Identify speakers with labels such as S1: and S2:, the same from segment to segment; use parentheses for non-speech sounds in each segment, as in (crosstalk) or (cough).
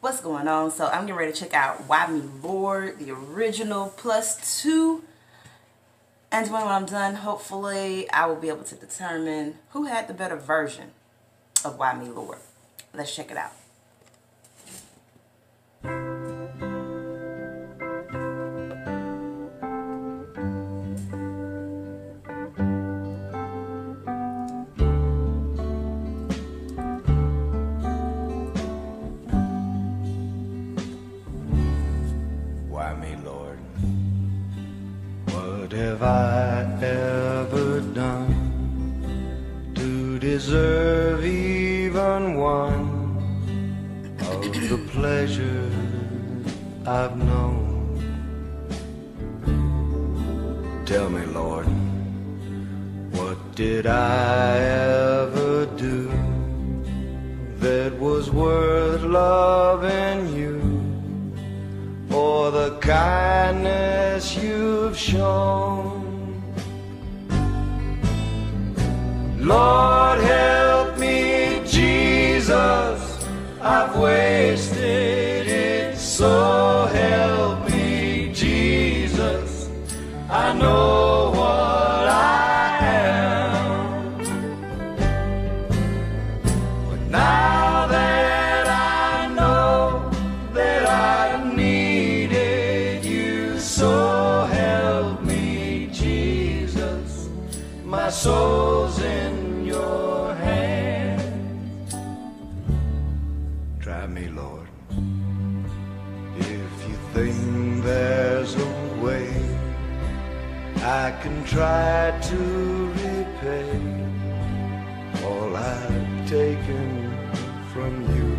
S1: what's going on. So I'm getting ready to check out Why Me Lord, the original plus two. And when I'm done, hopefully I will be able to determine who had the better version of Why Me Lord. Let's check it out.
S2: Pleasures I've known? Tell me, Lord, what did I ever do that was worth loving you? for the kindness you've shown. Lord, now that I know that I needed you, so help me, Jesus. My soul's in your hands. Try me, Lord. If you think there's a way, I can try to repay all I've taken from you.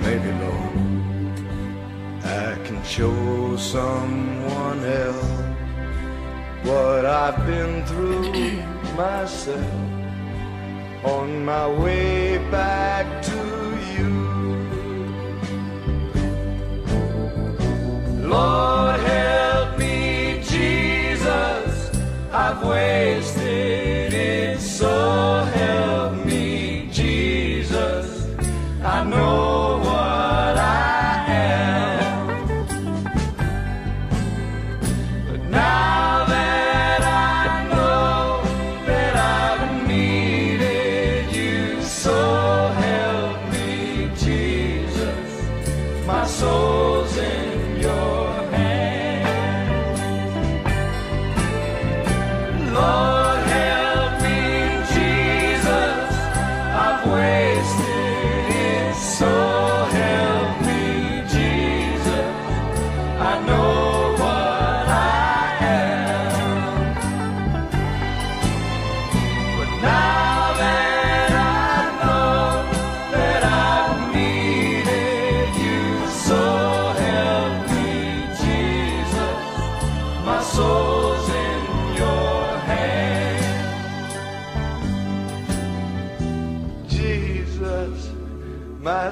S2: Maybe, Lord, I can show someone else what I've been through myself on my way back to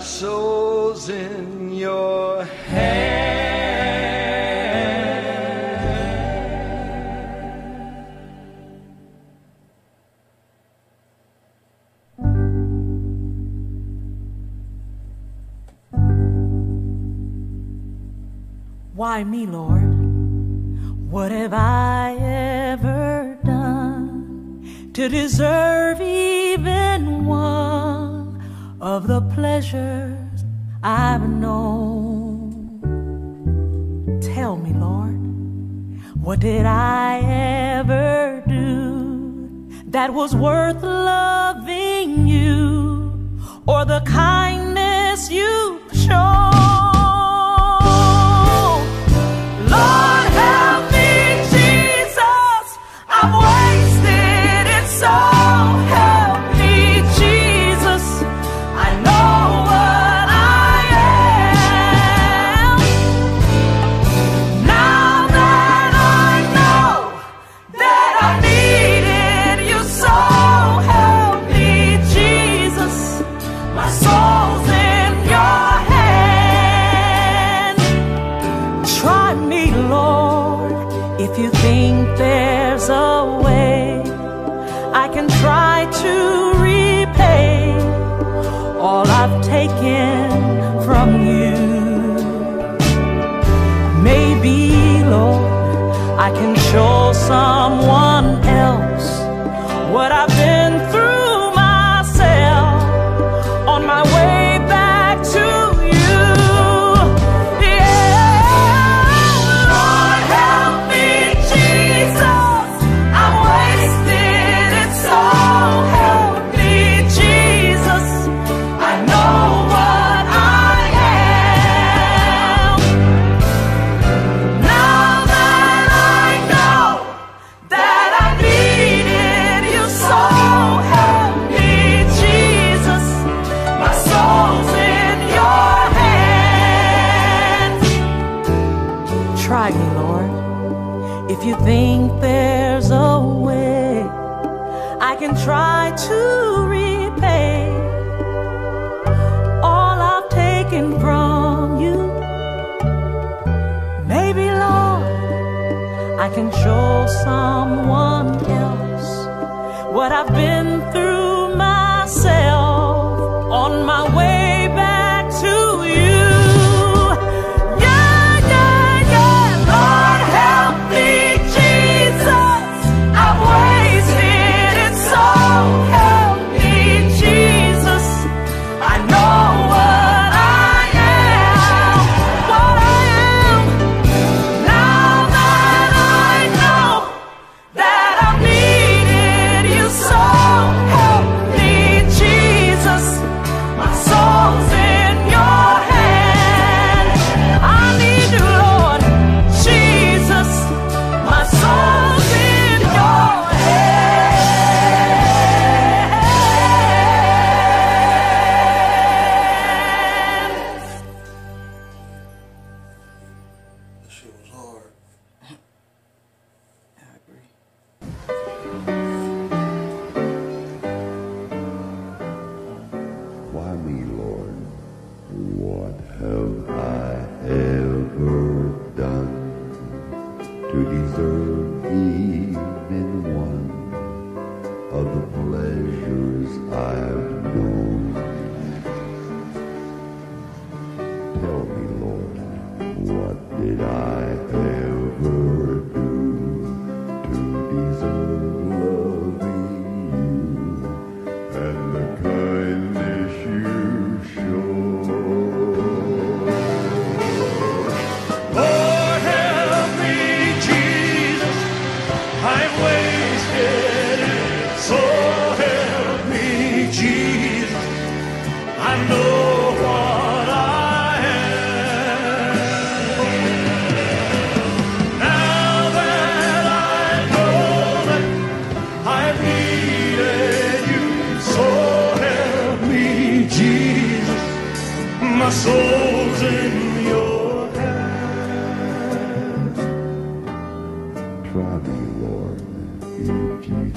S2: soul's in your hands.
S3: Why me, Lord? What have I ever done to deserve even one of the pleasures I've known? Tell me, Lord, what did I ever do that was worth loving you or the kindness you shown? I can show someone else what I've been Try me, Lord. If you think there's a way, I can try to repay all I've taken from you. Maybe, Lord, I can show someone else what I've been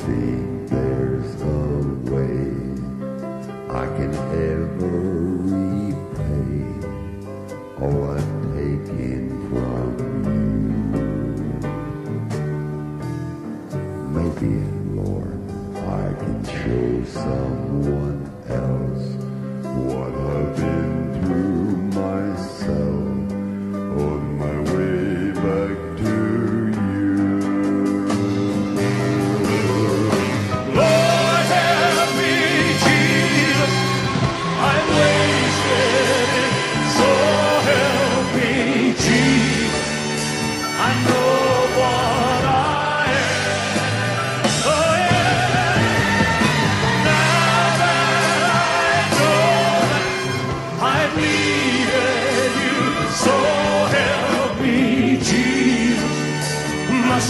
S4: see.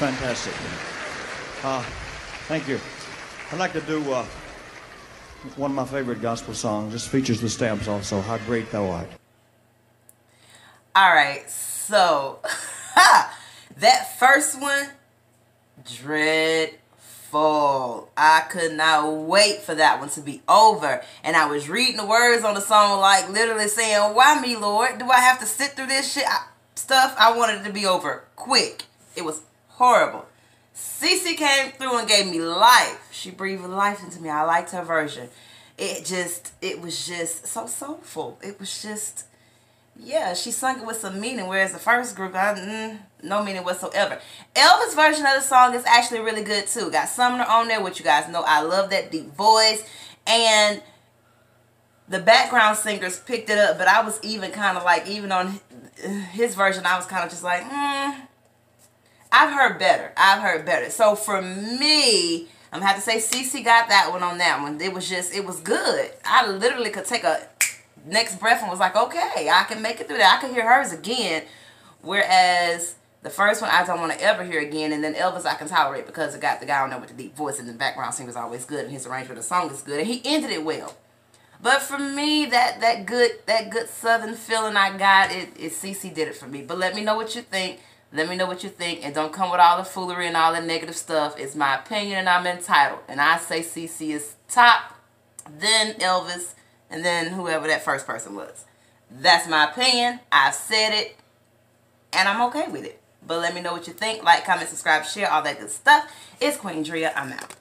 S4: fantastic. Uh, thank you. I'd like to do uh, one of my favorite gospel songs. This features the stamps also, How Great Thou Art.
S1: All right, so (laughs) that first one, dreadful. I could not wait for that one to be over. And I was reading the words on the song, like literally saying, Why me, Lord? Do I have to sit through this shit? I, stuff I wanted it to be over quick. It was horrible. Cece came through and gave me life. She breathed life into me. I liked her version. It just, it was just so soulful. It was just, yeah, she sung it with some meaning, whereas the first group, I, mm, no meaning whatsoever. Elvis' version of the song is actually really good too. Got Sumner on there, which you guys know I love that deep voice. And the background singers picked it up, but I was even kind of like, even on his version, I was kind of just like, hmm. I've heard better. I've heard better. So for me, I'm gonna have to say Cece got that one on that one. It was just, it was good. I literally could take a next breath and was like, okay, I can make it through that. I could hear hers again. Whereas the first one I don't want to ever hear again. And then Elvis I can tolerate because it got the guy on there with the deep voice and the background singer is always good and his arrangement of the song is good. And he ended it well. But for me, that that good that good southern feeling I got, it, it Cece did it for me. But let me know what you think. Let me know what you think. And don't come with all the foolery and all the negative stuff. It's my opinion and I'm entitled. And I say Cece is top, then Elvis, and then whoever that first person was. That's my opinion. I've said it. And I'm okay with it. But let me know what you think. Like, comment, subscribe, share, all that good stuff. It's Queen Drea. I'm out.